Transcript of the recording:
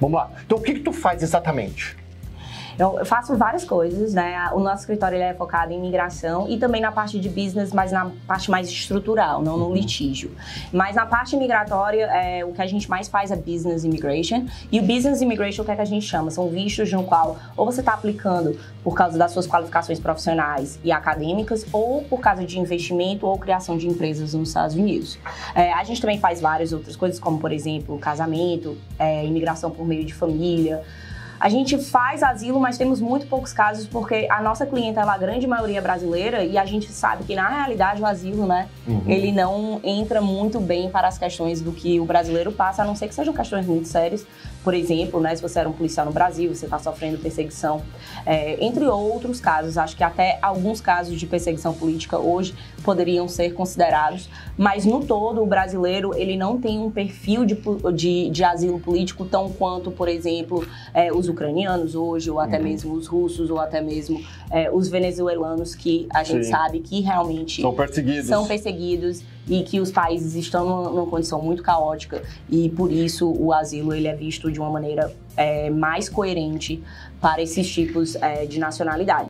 Vamos lá. Então, o que, que tu faz exatamente? Eu faço várias coisas, né? O nosso escritório ele é focado em migração e também na parte de business, mas na parte mais estrutural, não no uhum. litígio. Mas na parte migratória, é, o que a gente mais faz é business immigration. E o business immigration, o que é que a gente chama? São vistos no qual ou você está aplicando por causa das suas qualificações profissionais e acadêmicas, ou por causa de investimento ou criação de empresas nos Estados Unidos. É, a gente também faz várias outras coisas, como por exemplo, casamento, é, imigração por meio de família. A gente faz asilo, mas temos muito poucos casos porque a nossa clientela, a grande maioria é brasileira, e a gente sabe que na realidade o asilo, né, uhum. ele não entra muito bem para as questões do que o brasileiro passa, a não ser que sejam questões muito sérias. Por exemplo, né, se você era um policial no Brasil, você está sofrendo perseguição, é, entre outros casos. Acho que até alguns casos de perseguição política hoje poderiam ser considerados, mas no todo o brasileiro ele não tem um perfil de, de, de asilo político tão quanto, por exemplo, é, os ucranianos hoje, ou até uhum. mesmo os russos, ou até mesmo é, os venezuelanos, que a gente Sim. sabe que realmente são perseguidos. são perseguidos e que os países estão numa, numa, condição muito caótica e por isso o asilo ele é visto de uma maneira é, mais coerente para esses tipos é, de nacionalidade.